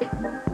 えっ?